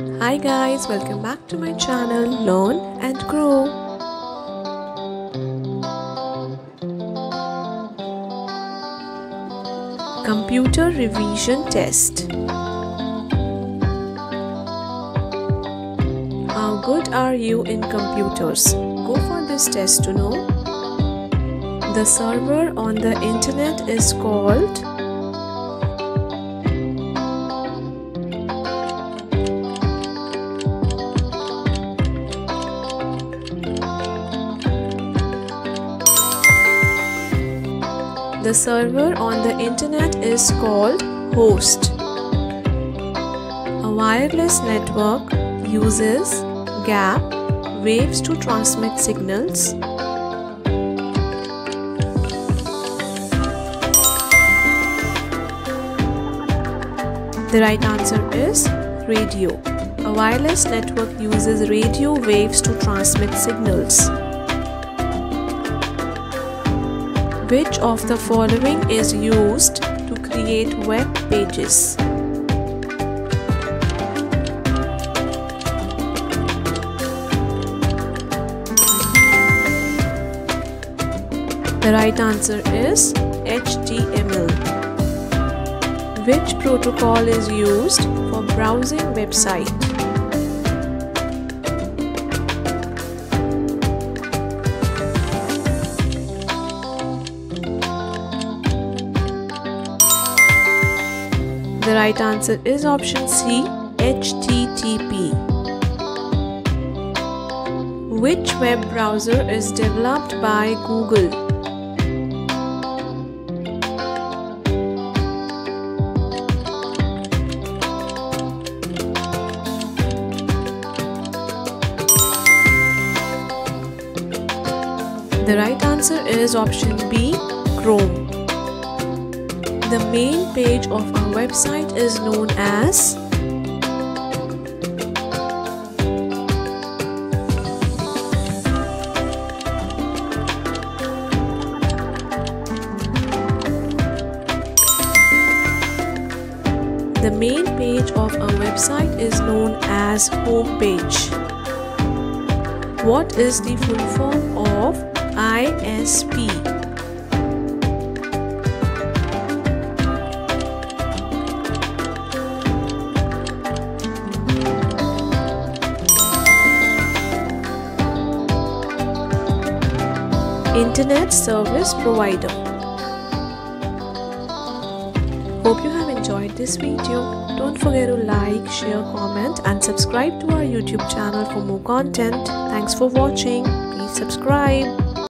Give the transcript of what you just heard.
Hi guys, welcome back to my channel Learn and Grow. Computer Revision Test How good are you in computers? Go for this test to know. The server on the internet is called The server on the internet is called host. A wireless network uses gap waves to transmit signals. The right answer is radio. A wireless network uses radio waves to transmit signals. Which of the following is used to create web pages? The right answer is HTML. Which protocol is used for browsing website? The right answer is option C HTTP. Which web browser is developed by Google? The right answer is option B Chrome. The main page of our website is known as The main page of our website is known as home page. What is the full form of ISP? Internet Service Provider. Hope you have enjoyed this video. Don't forget to like, share, comment and subscribe to our YouTube channel for more content. Thanks for watching. Please subscribe.